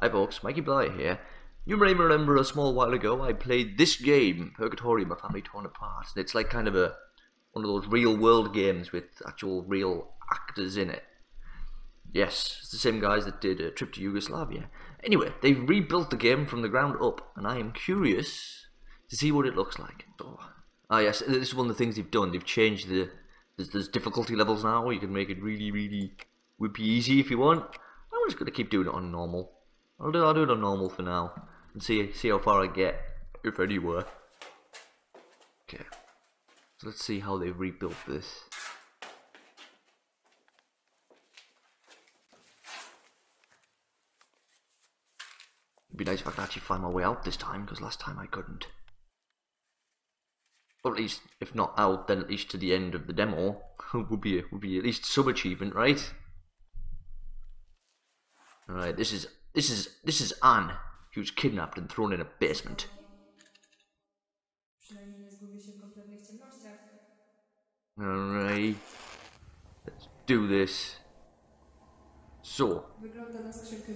Hi folks, Mikey Blighe here. You may remember a small while ago I played this game, Purgatorium, A Family Torn Apart. And it's like kind of a one of those real world games with actual real actors in it. Yes, it's the same guys that did a Trip to Yugoslavia. Anyway, they've rebuilt the game from the ground up, and I am curious to see what it looks like. So, ah yes, this is one of the things they've done. They've changed the there's, there's difficulty levels now. You can make it really, really whippy easy if you want. I'm just gonna keep doing it on normal. I'll do I'll do it on normal for now and see see how far I get, if anywhere. Okay, so let's see how they've rebuilt this. It'd be nice if I could actually find my way out this time, because last time I couldn't. Or at least, if not out, then at least to the end of the demo would be would be at least some achievement, right? All right, this is this is this is Anne. She was kidnapped and thrown in a basement. Przynajmniej nie zgubię się w kompletnych ciemnościach. All right, let's do this. So, Wygląda na skrzynkę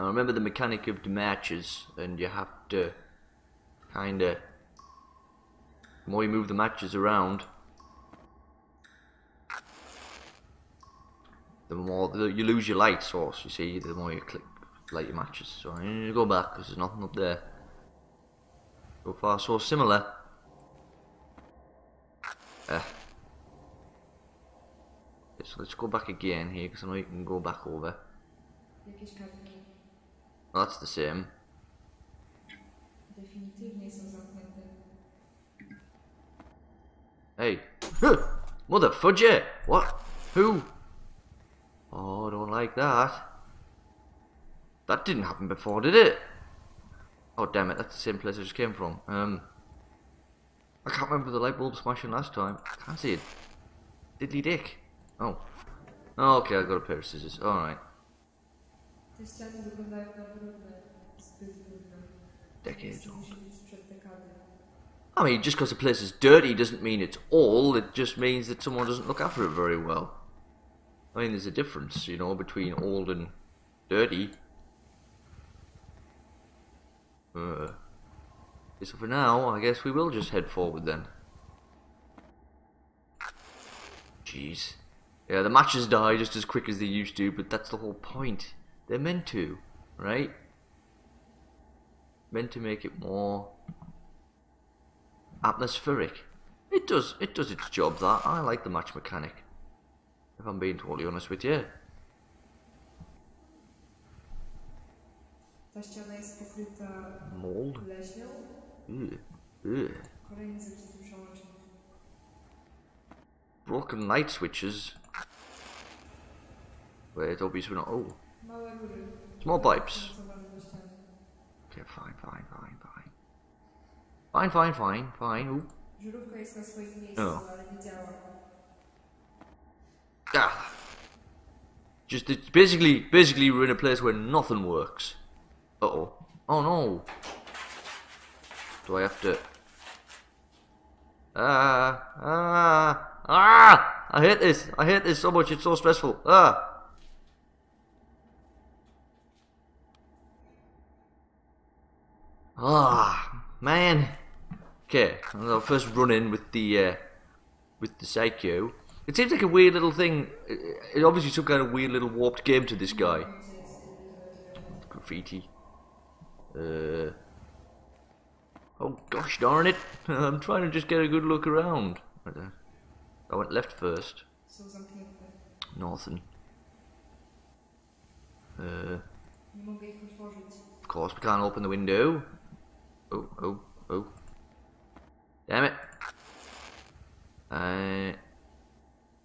Now remember the mechanic of the matches, and you have to kind of. The more you move the matches around, the more the, you lose your light source. You see, the more you click light your matches. So I need to go back because there's nothing up there. So far, so similar. Uh. So let's go back again here because I know you can go back over. Kartki That's the same. definitywnie są zamknięte. Hey. Mother fudger! What? Who? Oh, I don't like that. That didn't happen before, did it? Oh, damn it, that's the same place I just came from. Um, I can't remember the light bulb smashing last time. I can't see it. Diddly dick. Oh. oh okay, I got a pair of scissors. Alright. Te ściany wyglądają na brudne. Zbyt brudne. Decades old. Musi być sprzed dekady. I mean, just because a place is dirty doesn't mean it's all. It just means that someone doesn't look after it very well. I mean, there's a difference, you know, between old and dirty. Uh, so for now, I guess we will just head forward then. Jeez. Yeah, the matches die just as quick as they used to, but that's the whole point. They're meant to, right? Meant to make it more atmospheric. It does. It does its job. That I like the match mechanic. If I'm being totally honest with you. Ta ściana jest pokryta Mold. pleśnią. Ugh. Ugh. Kolejny zepsuty przełącznik. Broken light switches. Wait, obviously we're not. Oh. Small pipes. Okay, fine, fine, fine, fine. Fine, fine, fine, fine. Ooh. Żarówka jest na swoim miejscu, O. ale nie działa. Ah. Just it's basically, basically, we're in a place where nothing works. Uh oh. Oh no. Do I have to? Ah, ah, ah! I hate this. I hate this so much. It's so stressful. Ah. Ah, man. Okay, I'll first run in with the uh, with the psycho. It seems like a weird little thing. It- obviously some kind of weird little warped game to this guy. Graffiti. Uh. Oh gosh darn it! I'm trying to just get a good look around. I went left first. Northern. Uh, of course we can't open the window. Oh, oh, oh. Damn it. Uh,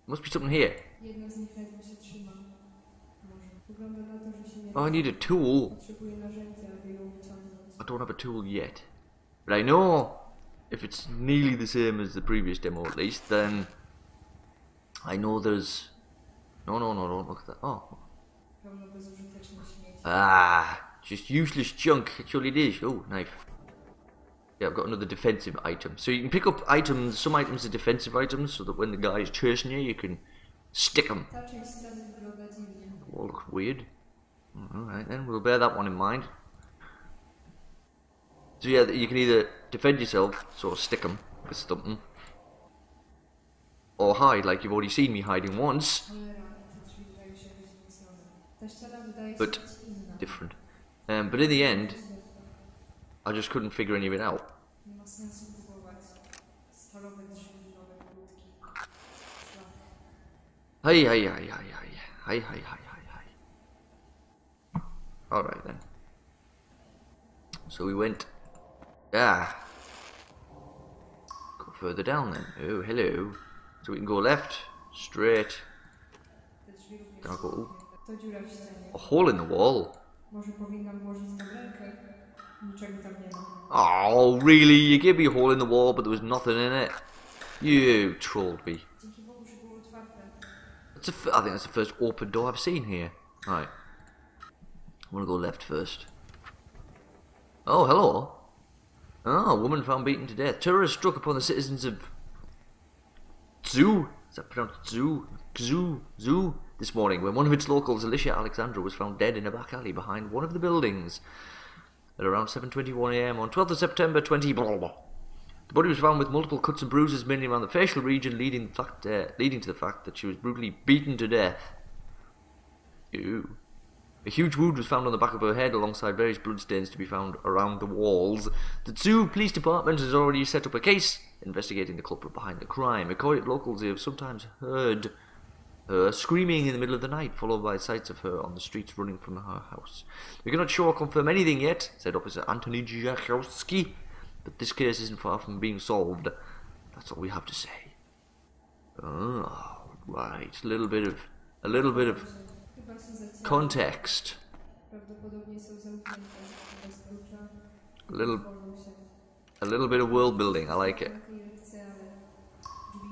must be something here. Jedna z nich ledwo się trzyma. Może. Wygląda na to, że się nie Oh, I need a tool. Potrzebuję narzędzia, aby ją wyciągnąć. I don't have a tool yet. But I know if it's nearly the same as the previous demo at least, then I know there's... No, no, no, don't look at that. Oh. Pełno bezużytecznych śmieci. Ah, Just useless junk. That's all it is. Oh, knife. Yeah, I've got another defensive item. So you can pick up items. Some items are defensive items, so that when the guy is chasing you, you can stick them. Wall looks weird. Alright then, we'll bear that one in mind. So yeah, you can either defend yourself, of stick them with something, or hide, like you've already seen me hiding once. But- Different. Um, but in the end, I just couldn't figure any of it out. Hey, hey, hey, hey, hey, hey, hey, hey, hey, hey. Alright then. So we went. Ah. Go further down then. Oh, hello. So we can go left, straight. Te drzwi I są go? A hole in the wall. Oh, really? You gave me a hole in the wall, but there was nothing in it. You trolled me. Dzięki. That's a f- I think that's the first open door I've seen here. Right. I want to go left first. Oh, hello. Oh, a woman found beaten to death. Terror struck upon the citizens of Zoo. Is that pronounced Zoo? Zoo? Zoo? This morning, when one of its locals, Alicia Alexandra, was found dead in a back alley behind one of the buildings at around 7:21 a.m. on 12th of September 20. Blah, blah. The body was found with multiple cuts and bruises, mainly around the facial region, leading, fact, uh, leading to the fact that she was brutally beaten to death. Ew. A huge wound was found on the back of her head alongside various bloodstains to be found around the walls. The Zoo Police Department has already set up a case investigating the culprit behind the crime. According to locals, they have sometimes heard her screaming in the middle of the night, followed by sights of her on the streets running from her house. We cannot show or confirm anything yet, said Officer Anthony Jakowski, but this case isn't far from being solved. That's all we have to say. Oh, right. A little bit of, a little bit of context. A little, a little bit of world building. I like it.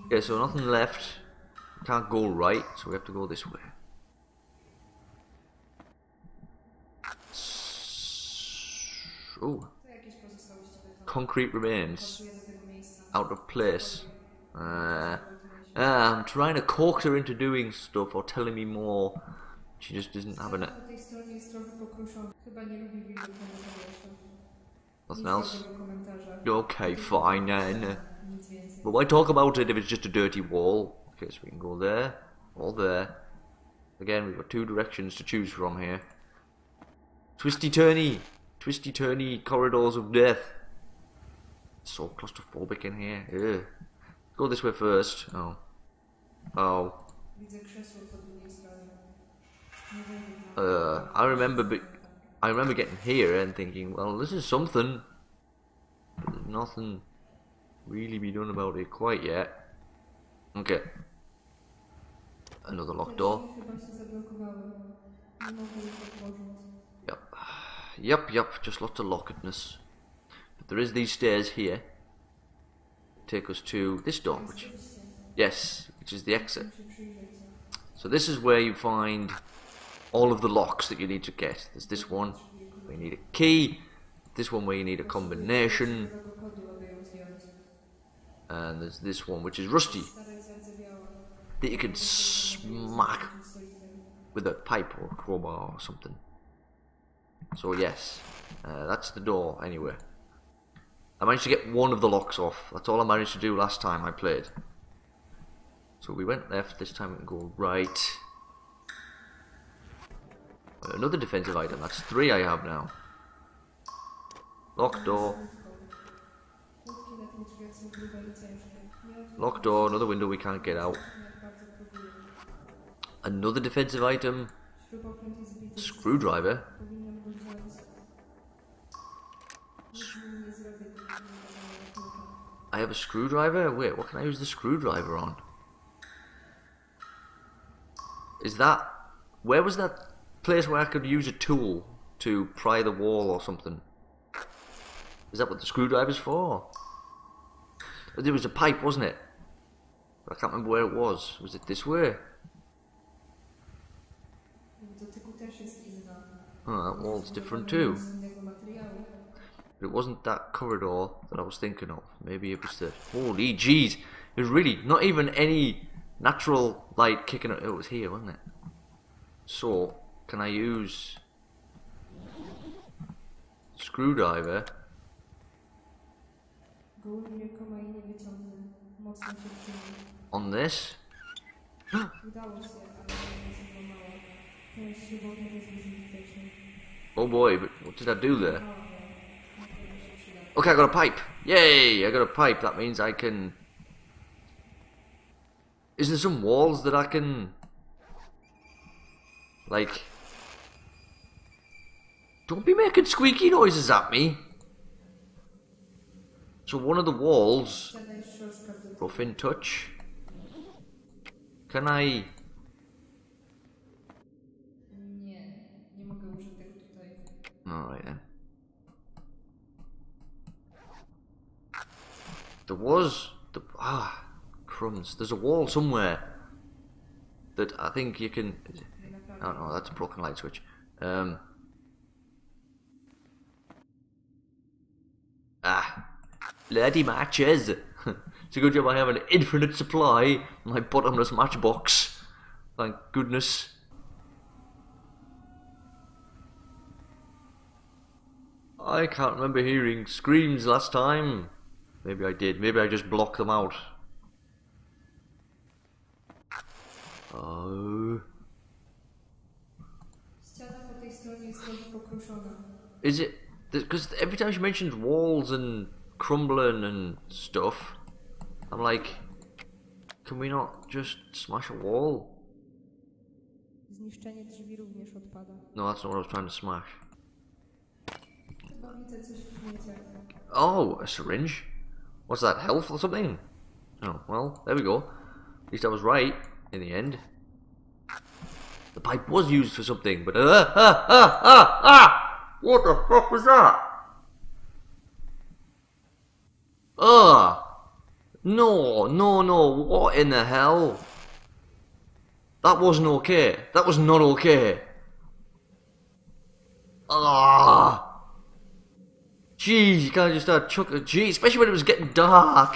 Okay, so nothing left. Can't go right, so we have to go this way. Oh, concrete remains out of place. Uh, ah, I'm trying to coax her into doing stuff or telling me more. She just isn't having it. Nothing else? Okay, fine then. But why talk about it if it's just a dirty wall? Okay, so we can go there, or there. Again, we've got two directions to choose from here. Twisty turny, twisty turny corridors of death. So claustrophobic in here. Ugh. Go this way first. Oh. Oh. Uh, I remember, be- I remember getting here and thinking, well, this is something, but there's nothing really be done about it quite yet. Okay. Another locked door. Yep. Yep, yep, just lots of lockedness. But there is these stairs here. Take us to this door, which, yes, which is the exit. So this is where you find all of the locks that you need to get. There's this one where you need a key, this one where you need a combination, and there's this one which is rusty. That you can smack with a pipe or a crowbar or something. So yes, uh, that's the door anyway. I managed to get one of the locks off. That's all I managed to do last time I played. So we went left, this time we can go right. Another defensive item, that's three I have now. Locked door, locked door, another window we can't get out. Another defensive item, screwdriver. I have a screwdriver? Wait, what can I use the screwdriver on? Is that. Where was that place where I could use a tool to pry the wall or something? Is that what the screwdriver's for? There was a pipe, wasn't it? I can't remember where it was. Was it this way? Oh, that wall's different too. But it wasn't that corridor that I was thinking of. Maybe it was the. Holy jeez! It was really not even any natural light kicking it. It was here, wasn't it? So, can I use screwdriver? On rękoma Oh boy, but what did I do there? Okay, I got a pipe. Yay! I got a pipe. That means I can. Is there some walls that I can. Like. Don't be making squeaky noises at me! So one of the walls, rough in touch. Can I. Alright then. There was the ah crumbs. There's a wall somewhere that I think you can. Oh no, that's a broken light switch. Um. Ah, bloody matches. it's a good job I have an infinite supply. My bottomless matchbox. Thank goodness. I can't remember hearing screams last time. Maybe I did. Maybe I just blocked them out. Oh. Ściana po tej stronie jest trochę pokruszona. Is it because every time she mentions walls and crumbling and stuff, I'm like, can we not just smash a wall? Zniszczenie drzwi również odpada. No, that's not what I was trying to smash. Oh, a syringe. What's that? Health or something? Oh, well, there we go. At least I was right in the end. The pipe was used for something, but uh, ah, ah, ah, ah! What the fuck was that? Ugh! No, no, no, what in the hell? That wasn't okay. That was not okay. Ah! Jeez, you can't just start chucking. Gee, especially when it was getting dark.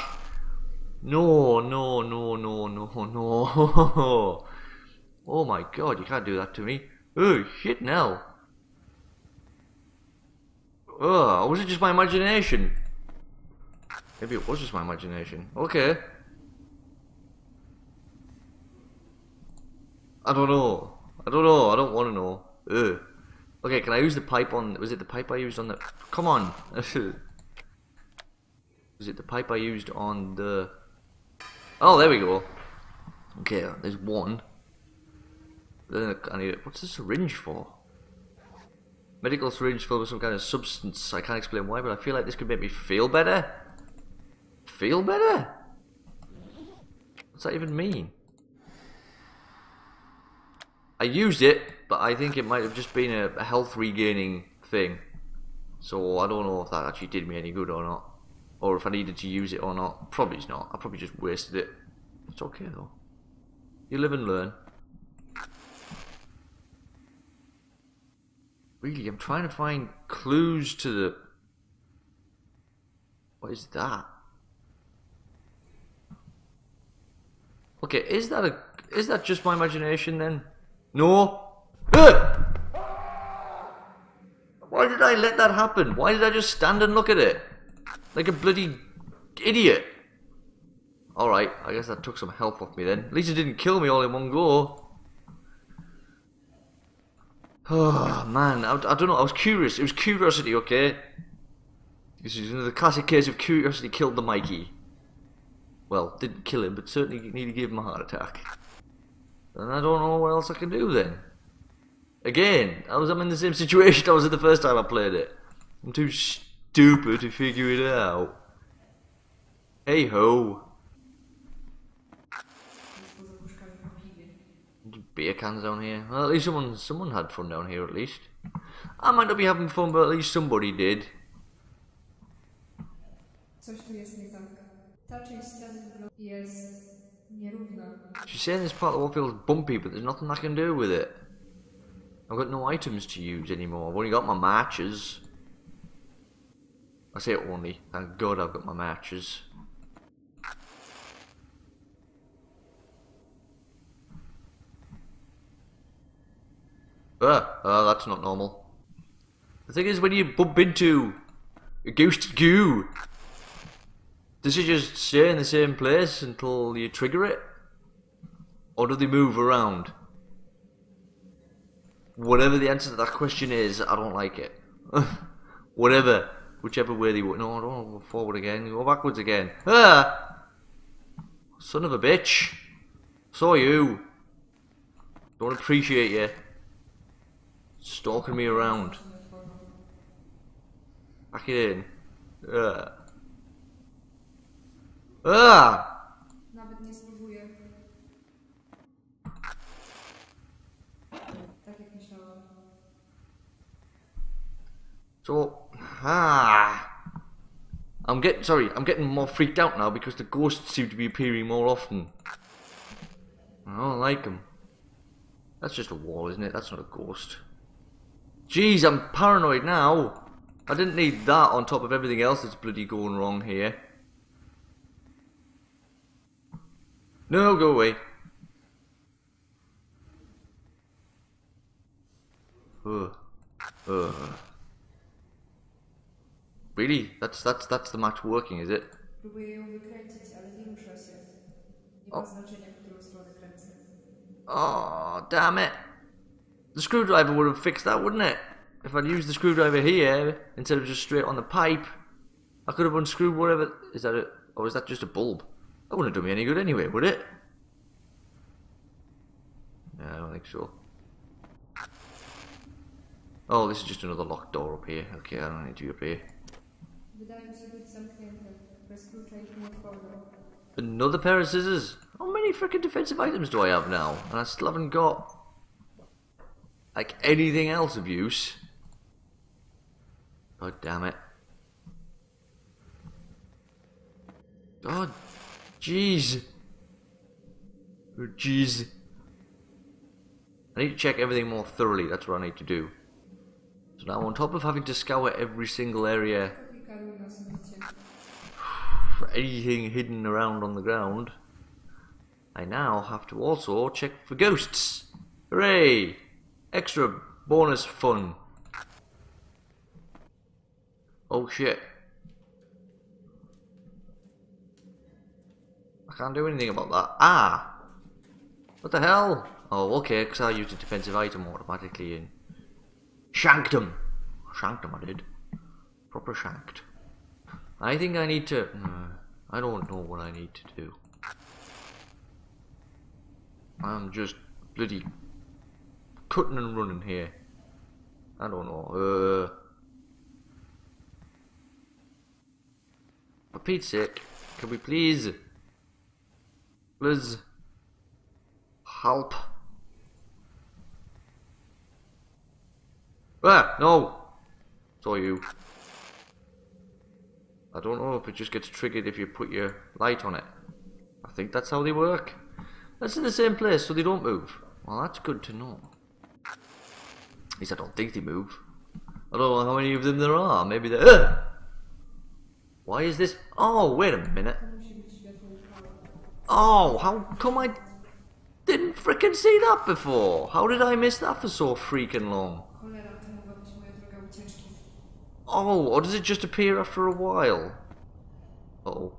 No, no, no, no, no, no. Oh my god, you can't do that to me. Oh, shit, now. Oh, was it just my imagination? Maybe it was just my imagination. Okay. I don't know. I don't know. I don't want to know. Ugh. Okay, can I use the pipe on? Was it the pipe I used on the? Come on. was it the pipe I used on the? Oh, there we go. Okay, there's one. Then I need. it. What's the syringe for? Medical syringe filled with some kind of substance. I can't explain why, but I feel like this could make me feel better. Feel better? What's that even mean? I used it, but I think it might have just been a, health regaining thing. So I don't know if that actually did me any good or not. Or if I needed to use it or not. Probably not. I probably just wasted it. It's okay though. You live and learn. Really, I'm trying to find clues to the. What is that? Okay, is that a is that just my imagination then? No. Why did I let that happen? Why did I just stand and look at it? Like a bloody idiot. Alright, I guess that took some help off me then. At least it didn't kill me all in one go. Oh man, I, I don't know, I was curious. It was curiosity, okay? This is the classic case of curiosity killed the Mikey. Well, didn't kill him, but certainly nearly gave him a heart attack. And I don't know what else I can do then. Again, I was I'm in the same situation I was in the first time I played it. I'm too stupid to figure it out. Hey ho. Jest poza puszkami po piwie. Beer cans down here. Well, at least someone someone had fun down here at least. I might not be having fun, but at least somebody did. Coś tu jest nie tak. Ta część ściany wygląda- jest nierówna. She's saying this part of the wall feels bumpy, but there's nothing I can do with it. I've got no items to use anymore. I've only got my matches. I say only. Thank God I've got my matches. Ah, ah, that's not normal. The thing is, when you bump into a ghost goo, does it just stay in the same place until you trigger it? Or do they move around? Whatever the answer to that question is, I don't like it. Whatever, whichever way they would. No, I don't want go forward again. Go backwards again. Ah! Son of a bitch. Saw you. Don't appreciate you. Stalking me around. Back it in. Ah. Ah! So, ah. I'm getting, sorry, I'm getting more freaked out now because the ghosts seem to be appearing more often. I don't like them. That's just a wall, isn't it? That's not a ghost. Jeez, I'm paranoid now. I didn't need that on top of everything else that's bloody going wrong here. No, go away. Ugh. Ugh. Really? That's that's that's the match working, is it? Próbuję ją wykręcić, ale nie rusza się. Nie ma znaczenia, w którą stronę kręcę. Oh, damn it. The screwdriver would have fixed that, wouldn't it? If I'd used the screwdriver here instead of just straight on the pipe, I could have unscrewed whatever. Is that it? Or is that just a bulb? That wouldn't have done me any good anyway, would it? No, I don't think so. Oh, this is just another locked door up here. Okay, I don't need to be up here. Another pair of scissors. How many freaking defensive items do I have now? And I still haven't got like anything else of use. God damn it. God, jeez. Oh, Jeez. I need to check everything more thoroughly. That's what I need to do. So now, on top of having to scour every single area Kilka run na suficie. For anything hidden around on the ground, I now have to also check for ghosts. Hooray! Extra bonus fun. Oh shit. I can't do anything about that. Ah! What the hell? Oh, okay, because I used a defensive item automatically and shanked him. Shanked him, I did. Proper shanked. I think I need to. I don't know what I need to do. I'm just bloody cutting and running here. I don't know. Uh, for Pete's sake, can we please, please help? Ah, no! Saw you. I don't know if it just gets triggered if you put your light on it. I think that's how they work. That's in the same place, so they don't move. Well, that's good to know. At least I don't think they move. I don't know how many of them there are. Maybe they. Ugh! Why is this? Oh, wait a minute. Oh, how come I didn't frickin' see that before? How did I miss that for so freaking long? Oh, or does it just appear after a while? Oh.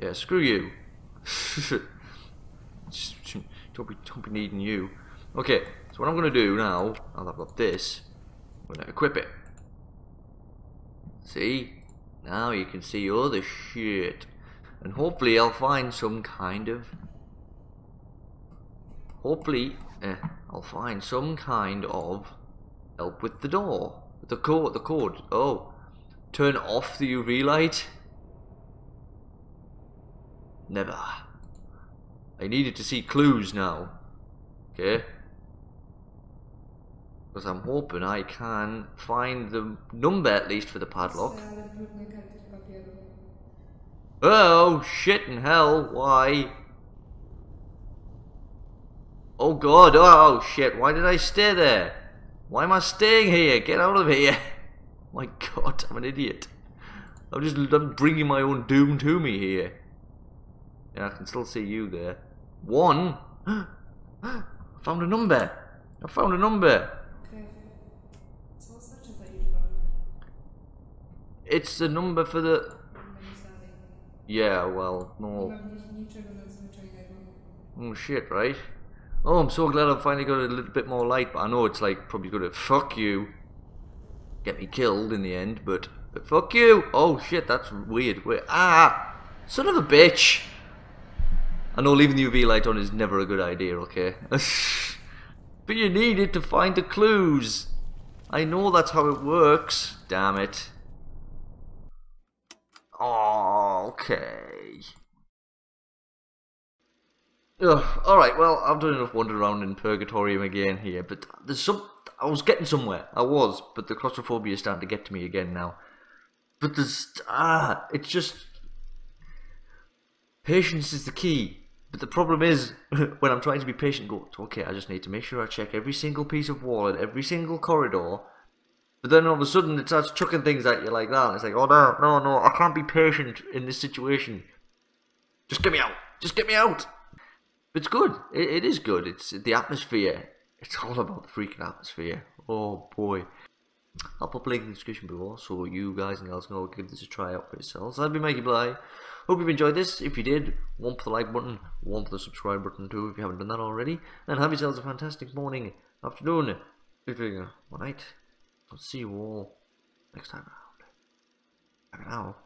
Yeah, screw you. Don't be, don't be needing you. Okay, so what I'm gonna do now, I've got this, I'm gonna equip it. See? Now you can see all the shit. And hopefully I'll find some kind of hopefully eh, I'll find some kind of help with the door. The code, the code. Oh, turn off the UV light. Never. I needed to see clues now. Okay. Because I'm hoping I can find the number at least for the padlock. Te, ale brudne kartki papieru. Oh shit in hell! Why? Oh god, oh, oh shit, why did I stay there? Why am I staying here? Get out of here. My god, I'm an idiot. I'm just I'm bringing my own doom to me here. Yeah, I can still see you there. One? I found a number. I found a number. Okej. Co oznacza ta liczba? It's the number for the... Yeah, well, no. ma w nich niczego nadzwyczajnego. Oh shit, right? Oh, I'm so glad I've finally got a little bit more light, but I know it's like probably gonna fuck you. Get me killed in the end, but, but fuck you! Oh shit, that's weird. Wait, ah! Son of a bitch! I know leaving the UV light on is never a good idea, okay? but you need it to find the clues! I know that's how it works, damn it. Oh, okay. Ugh, alright, well, I've done enough wandering around in Purgatorium again here, but there's some. I was getting somewhere. I was, but the claustrophobia is starting to get to me again now. But there's. Ah, it's just. Patience is the key. But the problem is, when I'm trying to be patient, go, okay, I just need to make sure I check every single piece of wall and every single corridor. But then all of a sudden it starts chucking things at you like that. It's like, oh no, no, no, I can't be patient in this situation. Just get me out. Just get me out. It's good. It, it is good. It's the atmosphere. It's all about the freaking atmosphere. Oh boy. I'll put a link in the description below so you guys and girls can all give this a try out for yourselves. I've been Mikey Blighe. Hope you've enjoyed this. If you did, one for the like button, one for the subscribe button too if you haven't done that already. And have yourselves a fantastic morning, afternoon, evening, or night. I'll see you all next time around. For now.